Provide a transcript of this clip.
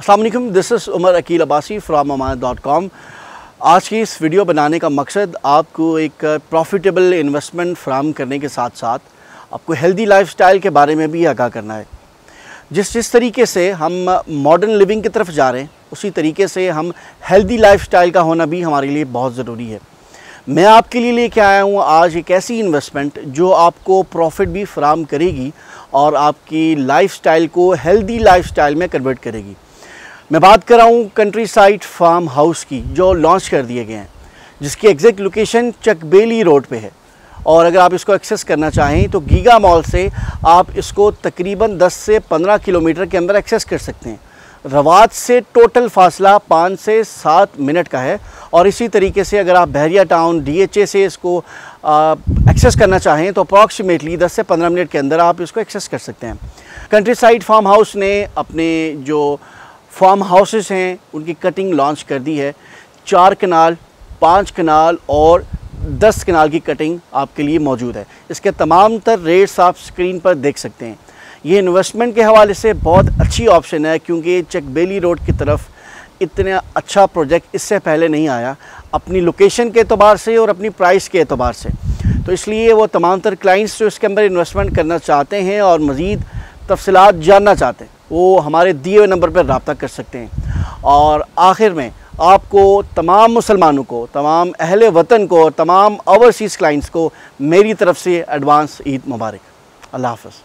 Aslam this is Umar Aqeel Abbasi from Aman dot com आज की इस वीडियो बनाने का मकसद आपको एक प्रॉफिटेबल इन्वेस्टमेंट फ्राहम करने के साथ साथ आपको हेल्दी लाइफस्टाइल के बारे में भी आगाह करना है। जिस जिस तरीके से हम मॉडर्न लिविंग की तरफ़ जा रहे हैं, उसी तरीके से हम हेल्दी लाइफस्टाइल का होना भी हमारे लिए बहुत ज़रूरी है। मैं आपके लिए लेके आया हूँ आज एक ऐसी इन्वेस्टमेंट जो आपको प्रॉफिट भी फ्राहम करेगी और आपकी लाइफस्टाइल को हेल्दी लाइफस्टाइल में कन्वर्ट करेगी। मैं बात कर रहा हूँ कंट्री साइड फार्म हाउस की, जो लॉन्च कर दिए गए हैं, जिसकी एग्जैक्ट लोकेशन चकबेली रोड पे है। और अगर आप इसको एक्सेस करना चाहें तो गीगा मॉल से आप इसको तकरीबन 10 से 15 किलोमीटर के अंदर एक्सेस कर सकते हैं। रवात से टोटल फासला पाँच से सात मिनट का है। और इसी तरीके से अगर आप बहरिया टाउन डीएचए से इसको एक्सेस करना चाहें तो अप्रॉक्सीमेटली 10 से 15 मिनट के अंदर आप इसको एक्सेस कर सकते हैं। कंट्री साइड फार्म हाउस ने अपने जो फार्म हाउसेस हैं, उनकी कटिंग लॉन्च कर दी है। चार कनाल, पाँच कनाल और दस कनाल की कटिंग आपके लिए मौजूद है। इसके तमाम तर रेट्स आप स्क्रीन पर देख सकते हैं। ये इन्वेस्टमेंट के हवाले से बहुत अच्छी ऑप्शन है, क्योंकि चकबेली रोड की तरफ़ इतना अच्छा प्रोजेक्ट इससे पहले नहीं आया। अपनी लोकेशन के अतबार से और अपनी प्राइस के अतबार से। तो इसलिए वो तमाम तर क्लाइंट्स जो इसके अंदर इन्वेस्टमेंट करना चाहते हैं और मज़ीद तफसलत जानना चाहते हैं। वो हमारे दिए हुए नंबर पर रबता कर सकते हैं। और आखिर में आपको तमाम मुसलमानों को, तमाम अहल वतन को और तमाम ओवरसीज़ क्लाइंट्स को मेरी तरफ़ से एडवांस ईद मुबारक। अल्लाह हाफ़